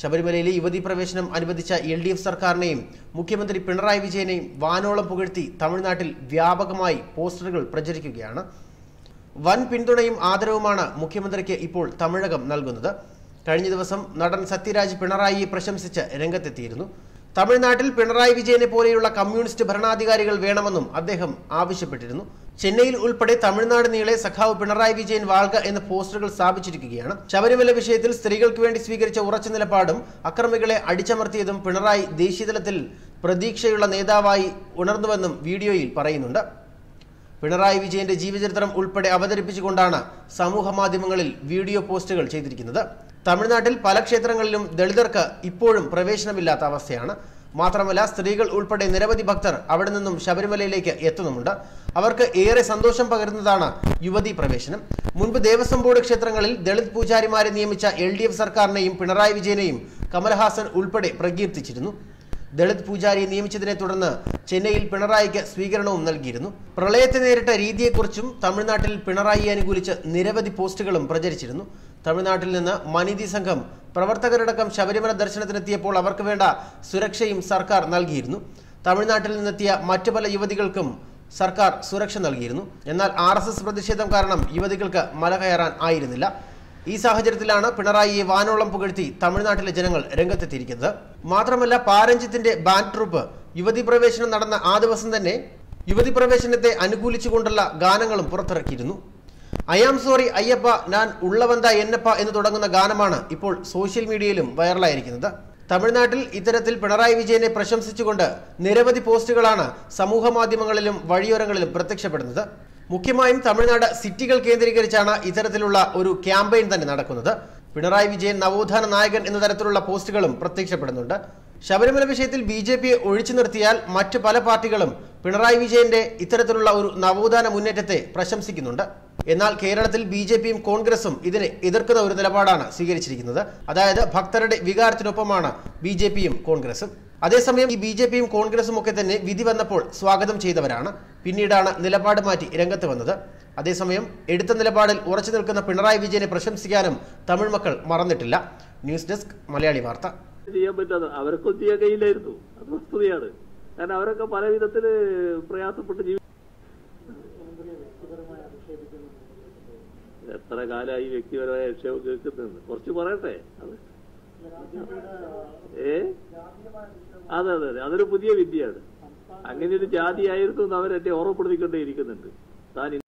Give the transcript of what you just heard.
ശബരിമലയിലെ യുവതി പ്രവേശനം അനുവദിച്ച എൽ ഡി എഫ് സർക്കാരിനെയും മുഖ്യമന്ത്രി പിണറായി വിജയനെയും വാനോളം പുകഴ്ത്തി തമിഴ്നാട്ടിൽ വ്യാപകമായി പോസ്റ്ററുകൾ പ്രചരിക്കുകയാണ്. വൻ പിന്തുണയും ആദരവുമാണ് മുഖ്യമന്ത്രിക്ക് ഇപ്പോൾ തമിഴകം നൽകുന്നത്. കഴിഞ്ഞ ദിവസം നടൻ സത്യരാജ് പിണറായിയെ പ്രശംസിച്ച് രംഗത്തെത്തിയിരുന്നു. തമിഴ്നാട്ടിൽ പിണറായി വിജയനെ പോലെയുള്ള കമ്മ്യൂണിസ്റ്റ് ഭരണാധികാരികൾ വേണമെന്നും അദ്ദേഹം ആവശ്യപ്പെട്ടിരുന്നു. ചെന്നൈയിൽ ഉൾപ്പെടെ തമിഴ്നാട് നീളെ സഖാവ് പിണറായി വിജയൻ വാൾക എന്ന പോസ്റ്ററുകൾ സ്ഥാപിച്ചിരിക്കുകയാണ്. ശബരിമല വിഷയത്തിൽ സ്ത്രീകൾക്ക് വേണ്ടി സ്വീകരിച്ച ഉറച്ച നിലപാടും അക്രമികളെ അടിച്ചമർത്തിയതും പിണറായി ദേശീയതലത്തിൽ പ്രതീക്ഷയുള്ള നേതാവായി ഉണർന്നുവെന്നും വീഡിയോയിൽ പറയുന്നുണ്ട്. പിണറായി വിജയന്റെ ജീവചരിത്രം ഉൾപ്പെടെ അവതരിപ്പിച്ചുകൊണ്ടാണ് സമൂഹ മാധ്യമങ്ങളിൽ വീഡിയോ പോസ്റ്റുകൾ ചെയ്തിരിക്കുന്നത്. തമിഴ്നാട്ടിൽ പല ക്ഷേത്രങ്ങളിലും ദളിതർക്ക് ഇപ്പോഴും പ്രവേശനമില്ലാത്ത അവസ്ഥയാണ്. മാത്രമല്ല സ്ത്രീകൾ ഉൾപ്പെടെ നിരവധി ഭക്തർ അവിടെ നിന്നും ശബരിമലയിലേക്ക് എത്തുന്നുമുണ്ട്. അവർക്ക് ഏറെ സന്തോഷം പകരുന്നതാണ് യുവതി പ്രവേശനം. മുൻപ് ദേവസ്വം ബോർഡ് ക്ഷേത്രങ്ങളിൽ ദളിത് പൂജാരിമാരെ നിയമിച്ച എൽ സർക്കാരിനെയും പിണറായി വിജയനെയും കമൽഹാസൻ ഉൾപ്പെടെ പ്രകീർത്തിച്ചിരുന്നു. ദളിത് പൂജാരി നിയമിച്ചതിനെ തുടർന്ന് ചെന്നൈയിൽ പിണറായിക്ക് സ്വീകരണവും നൽകിയിരുന്നു. പ്രളയത്തെ നേരിട്ട രീതിയെക്കുറിച്ചും തമിഴ്നാട്ടിൽ പിണറായിയെ അനുകൂലിച്ച് നിരവധി പോസ്റ്റുകളും പ്രചരിച്ചിരുന്നു. തമിഴ്നാട്ടിൽ നിന്ന് മനിതി സംഘം പ്രവർത്തകരടക്കം ശബരിമല ദർശനത്തിനെത്തിയപ്പോൾ അവർക്ക് വേണ്ട സുരക്ഷയും സർക്കാർ നൽകിയിരുന്നു. തമിഴ്നാട്ടിൽ നിന്നെത്തിയ മറ്റു പല യുവതികൾക്കും സർക്കാർ സുരക്ഷ നൽകിയിരുന്നു. എന്നാൽ ആർ പ്രതിഷേധം കാരണം യുവതികൾക്ക് മല കയറാൻ ആയിരുന്നില്ല. ഈ സാഹചര്യത്തിലാണ് പിണറായിയെ വാനോളം പുകഴ്ത്തി തമിഴ്നാട്ടിലെ ജനങ്ങൾ രംഗത്തെത്തിയിരിക്കുന്നത്. മാത്രമല്ല പാരഞ്ചിത്തിന്റെ ബാൻഡ് ട്രൂപ്പ് യുവതി പ്രവേശനം നടന്ന ആ ദിവസം തന്നെ യുവതി പ്രവേശനത്തെ അനുകൂലിച്ചുകൊണ്ടുള്ള ഗാനങ്ങളും പുറത്തിറക്കിയിരുന്നു. ഐ ആം സോറി അയ്യപ്പ ഞാൻ ഉള്ളവന്ത എന്നപ്പ എന്ന് തുടങ്ങുന്ന ഗാനമാണ് ഇപ്പോൾ സോഷ്യൽ മീഡിയയിലും വൈറലായിരിക്കുന്നത്. തമിഴ്നാട്ടിൽ ഇത്തരത്തിൽ പിണറായി വിജയനെ പ്രശംസിച്ചുകൊണ്ട് നിരവധി പോസ്റ്റുകളാണ് സമൂഹ മാധ്യമങ്ങളിലും വഴിയോരങ്ങളിലും പ്രത്യക്ഷപ്പെടുന്നത്. മുഖ്യമായും തമിഴ്നാട് സിറ്റികൾ കേന്ദ്രീകരിച്ചാണ് ഇത്തരത്തിലുള്ള ഒരു ക്യാമ്പയിൻ തന്നെ നടക്കുന്നത്. പിണറായി വിജയൻ നവോത്ഥാന നായകൻ എന്ന തരത്തിലുള്ള പോസ്റ്റുകളും പ്രത്യക്ഷപ്പെടുന്നുണ്ട്. ശബരിമല വിഷയത്തിൽ ബി ജെ പിയെ ഒഴിച്ചു നിർത്തിയാൽ മറ്റു പല പാർട്ടികളും പിണറായി വിജയന്റെ ഇത്തരത്തിലുള്ള ഒരു നവോത്ഥാന മുന്നേറ്റത്തെ പ്രശംസിക്കുന്നുണ്ട്. എന്നാൽ കേരളത്തിൽ ബി ജെ പിയും കോൺഗ്രസും ഇതിനെ എതിർക്കുന്ന ഒരു നിലപാടാണ് സ്വീകരിച്ചിരിക്കുന്നത്. അതായത് ഭക്തരുടെ വികാരത്തിനൊപ്പമാണ് ബി ജെ പിയും കോൺഗ്രസും. അതേസമയം ഈ ബി ജെ പിയും കോൺഗ്രസും ഒക്കെ തന്നെ വിധി വന്നപ്പോൾ സ്വാഗതം ചെയ്തവരാണ്. പിന്നീടാണ് നിലപാട് മാറ്റി രംഗത്ത് വന്നത്. അതേസമയം എടുത്ത നിലപാടിൽ ഉറച്ചു നിൽക്കുന്ന പിണറായി വിജയനെ പ്രശംസിക്കാനും തമിഴ് മക്കൾ മറന്നിട്ടില്ല. ന്യൂസ് ഡെസ്ക് മലയാളി വാർത്ത. ചെയ്യാൻ പറ്റാതെ അവർക്കൊന്നും ചെയ്യാൻ കഴിയില്ലായിരുന്നു അത് വസ്തുതയാണ്. കാരണം അവരൊക്കെ പല വിധത്തിൽ പ്രയാസപ്പെട്ട് ജീവി എത്ര കാലമായി വ്യക്തിപരമായ ആക്ഷേപം കേൾക്കുന്നുണ്ട്? കുറച്ച് പറയട്ടെ. അത് ഏ? അതെ അതെ അതെ. അതൊരു പുതിയ വിദ്യയാണ്. അങ്ങനെ ഒരു ജാതിയായിരുന്നു എന്ന് അവരെന്നെ ഓർമ്മപ്പെടുത്തിക്കൊണ്ടേ ഇരിക്കുന്നുണ്ട്. താൻ